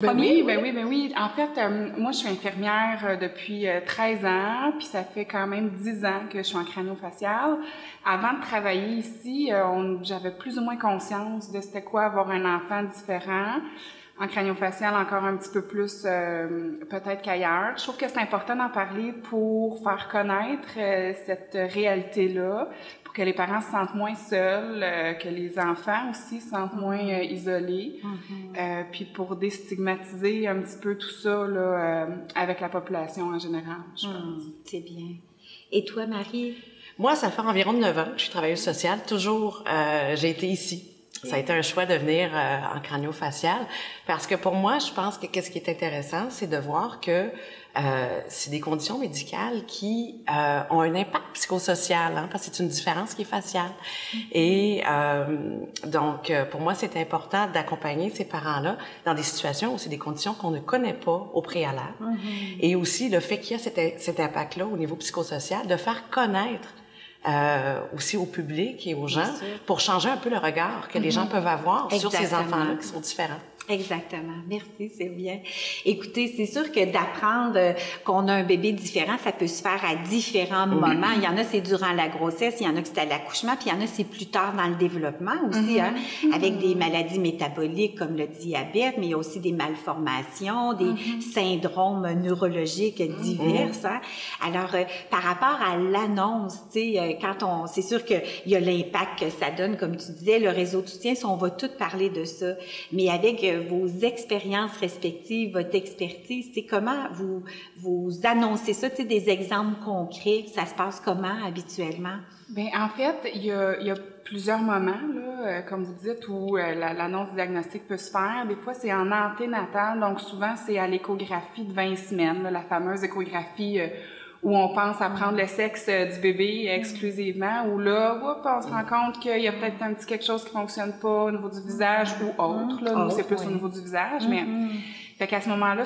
Ben oui, ben oui, ben oui. En fait, euh, moi, je suis infirmière euh, depuis 13 euh, ans, puis ça fait quand même 10 ans que je suis en crânio-facial. Avant de travailler ici, j'avais plus ou moins conscience de c'était quoi avoir un enfant différent. En crânio-facial, encore un petit peu plus peut-être qu'ailleurs. Je trouve que c'est important d'en parler pour faire connaître cette réalité-là, que les parents se sentent moins seuls, euh, que les enfants aussi se sentent moins euh, isolés, mm-hmm. euh, puis pour déstigmatiser un petit peu tout ça là, avec la population en général, je mm. C'est bien. Et toi, Marie? Moi, ça fait environ 9 ans que je suis travailleuse sociale. Toujours, j'ai été ici. Ça a été un choix de venir en crânio-facial parce que pour moi, je pense que qu'est-ce qui est intéressant, c'est de voir que euh, c'est des conditions médicales qui euh, ont un impact psychosocial, hein, parce que c'est une différence qui est faciale. Mm-hmm. Et euh, donc, euh, pour moi, c'est important d'accompagner ces parents-là dans des situations où c'est des conditions qu'on ne connaît pas au préalable. Mm-hmm. Et aussi le fait qu'il y a cet, cet impact-là au niveau psychosocial, de faire connaître euh, aussi au public et aux gens pour changer un peu le regard que les gens mm-hmm. peuvent avoir sur ces enfants-là qui sont différents. Exactement. Merci, c'est bien. Écoutez, c'est sûr que d'apprendre euh, qu'on a un bébé différent, ça peut se faire à différents moments. Il y en a, c'est durant la grossesse, il y en a que c'est à l'accouchement, puis il y en a, c'est plus tard dans le développement aussi, hein, mm-hmm. avec des maladies métaboliques comme le diabète, mais il y a aussi des malformations, des mm-hmm. syndromes neurologiques divers. Hein. Alors, euh, par rapport à l'annonce, tu sais, euh, quand on, c'est sûr qu'il y a l'impact que ça donne, comme tu disais, le réseau de soutien, on va tout parler de ça, mais avec vos expériences respectives, votre expertise, c'est comment vous vous annoncez ça, tu des exemples concrets, ça se passe comment habituellement? Ben en fait, il y a, plusieurs moments euh, comme vous dites, où euh, l'annonce diagnostique peut se faire. Des fois, c'est en anténatal, donc souvent c'est à l'échographie de 20 semaines, la fameuse échographie euh, où on pense à prendre le sexe euh, du bébé exclusivement, où là, on se rend compte qu'il y a peut-être un petit quelque chose qui fonctionne pas au niveau du visage ou autre. Là, c'est plus au niveau du visage, mais mm-hmm. fait qu'à ce moment-là,